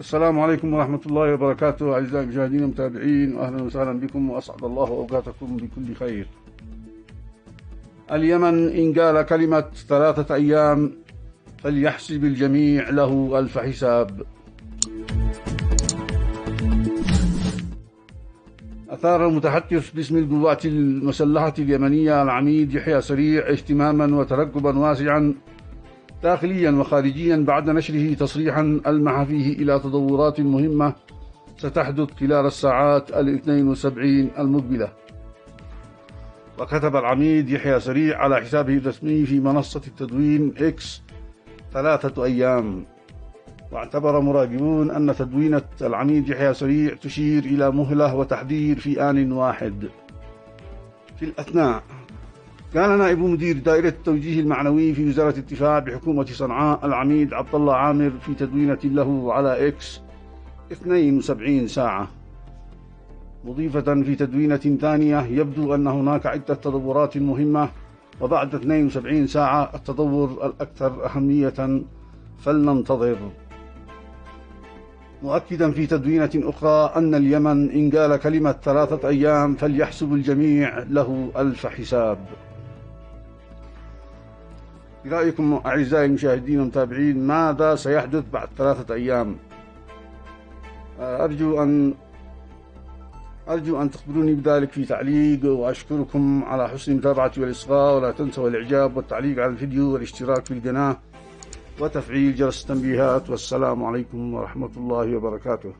السلام عليكم ورحمة الله وبركاته أعزائي المشاهدين والمتابعين وأهلا وسهلا بكم وأسعد الله أوقاتكم بكل خير. اليمن إن قال كلمة ثلاثة أيام فليحسب الجميع له ألف حساب. أثار المتحدث باسم القوات المسلحة اليمنية العميد يحيى سريع اهتماما وترقبا واسعا داخليا وخارجيا بعد نشره تصريحا ألمح فيه إلى تطورات مهمة ستحدث خلال الساعات الاثنين وسبعين المقبلة. وكتب العميد يحيى سريع على حسابه الرسمي في منصة التدوين إكس ثلاثة أيام. واعتبر مراقبون أن تدوينة العميد يحيى سريع تشير إلى مهلة وتحذير في آن واحد. في الأثناء كان نائب مدير دائرة التوجيه المعنوي في وزارة الدفاع بحكومة صنعاء العميد عبد الله عامر في تدوينة له على إكس 72 ساعة. مضيفة في تدوينة ثانية يبدو أن هناك عدة تطورات مهمة وبعد 72 ساعة التطور الأكثر أهمية فلننتظر. مؤكدا في تدوينة أخرى أن اليمن إن قال كلمة ثلاثة أيام فليحسب الجميع له ألف حساب. برأيكم أعزائي المشاهدين والمتابعين ماذا سيحدث بعد ثلاثة أيام؟ أرجو أن أرجو أن تخبروني بذلك في تعليق وأشكركم على حسن المتابعة والإصغاء ولا تنسوا الإعجاب والتعليق على الفيديو والاشتراك في القناة. وتفعيل جرس التنبيهات والسلام عليكم ورحمة الله وبركاته.